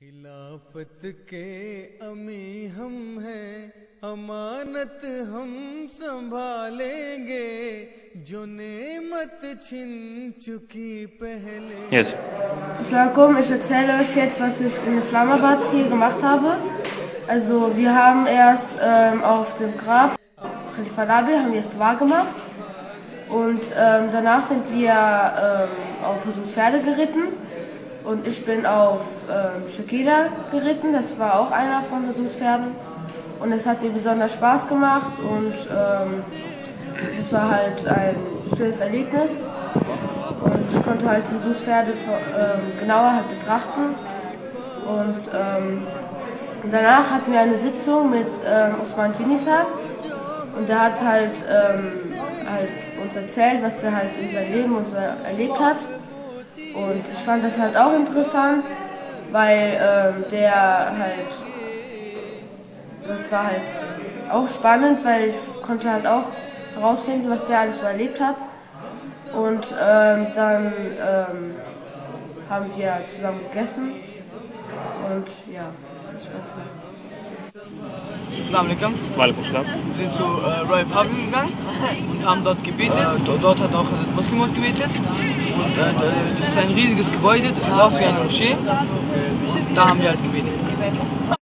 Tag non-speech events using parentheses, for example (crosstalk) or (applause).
खिलाफत के अमी हम हैं अमानत हम संभालेंगे जो नेमत छिन चुकी पहले Jetzt. Assalamualaikum, ich erzähle euch jetzt, was ich in Islamabad hier gemacht habe. Also wir haben erst ähm, auf dem Grab Khalifa Rabi haben wir erst wahr gemacht und ähm, danach sind wir ähm, auf Jesus Pferde geritten und ich bin auf ähm, Shakira geritten, das war auch einer von Jesus Pferden und es hat mir besonders Spaß gemacht und ähm, das war halt ein schönes Erlebnis. Und ich konnte halt Jesus Pferde ähm, genauer halt betrachten. Und ähm, danach hatten wir eine Sitzung mit ähm, Osman Cinisa und der hat halt, ähm, halt uns erzählt, was er halt in seinem Leben und so erlebt hat. Und ich fand das halt auch interessant, weil ähm, der halt, das war halt auch spannend, weil ich konnte halt auch herausfinden, was der alles so erlebt hat. Und ähm, dann ähm, haben wir zusammen gegessen und ja, das war's. Assalamu alaikum. Wir sind zu äh, Royal Pavilion gegangen (laughs) und haben dort gebetet. Äh, dort hat auch Hazrat Muslim gebetet. Und äh, das ist ein riesiges Gebäude, das sieht aus wie eine Moschee. Und da haben wir halt gebetet.